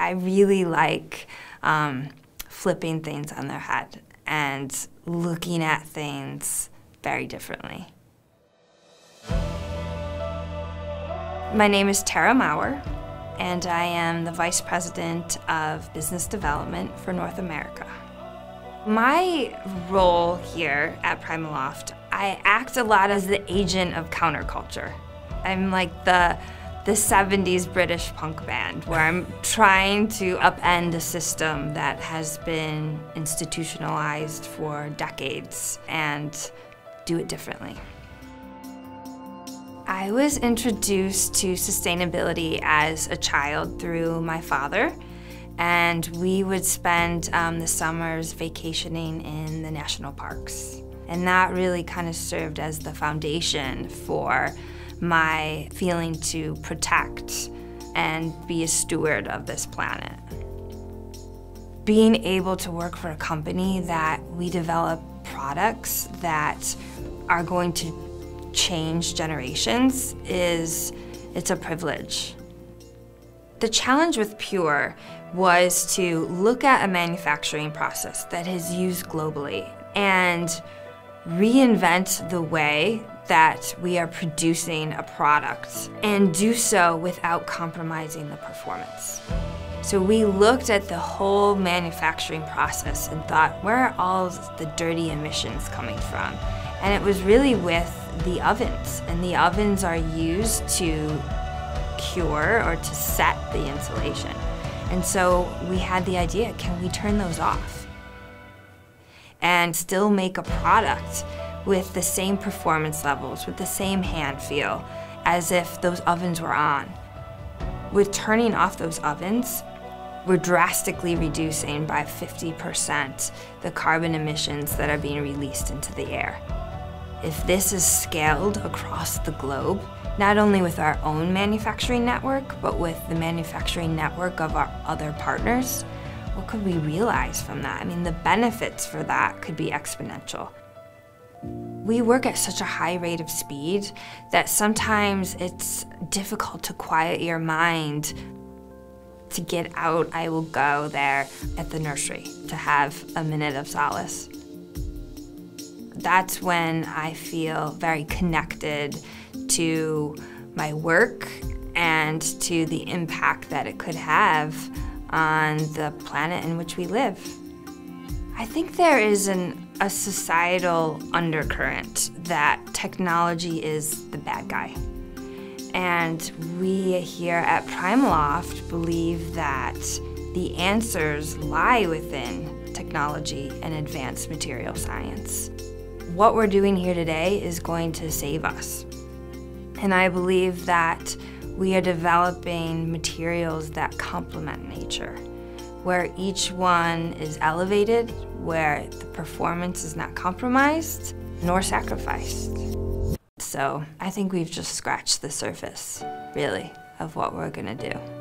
I really like um, flipping things on their head and looking at things very differently. My name is Tara Maurer, and I am the Vice President of Business Development for North America. My role here at Primaloft, I act a lot as the agent of counterculture. I'm like the the 70s British punk band where I'm trying to upend a system that has been institutionalized for decades and do it differently. I was introduced to sustainability as a child through my father and we would spend um, the summers vacationing in the national parks. And that really kind of served as the foundation for my feeling to protect and be a steward of this planet. Being able to work for a company that we develop products that are going to change generations is, it's a privilege. The challenge with Pure was to look at a manufacturing process that is used globally and reinvent the way that we are producing a product and do so without compromising the performance. So we looked at the whole manufacturing process and thought, where are all the dirty emissions coming from? And it was really with the ovens, and the ovens are used to cure or to set the insulation. And so we had the idea, can we turn those off? And still make a product with the same performance levels, with the same hand feel, as if those ovens were on. With turning off those ovens, we're drastically reducing by 50% the carbon emissions that are being released into the air. If this is scaled across the globe, not only with our own manufacturing network, but with the manufacturing network of our other partners, what could we realize from that? I mean, the benefits for that could be exponential. We work at such a high rate of speed that sometimes it's difficult to quiet your mind to get out. I will go there at the nursery to have a minute of solace. That's when I feel very connected to my work and to the impact that it could have on the planet in which we live. I think there is an a societal undercurrent that technology is the bad guy. And we here at Primaloft believe that the answers lie within technology and advanced material science. What we're doing here today is going to save us. And I believe that we are developing materials that complement nature, where each one is elevated where the performance is not compromised nor sacrificed. So I think we've just scratched the surface, really, of what we're gonna do.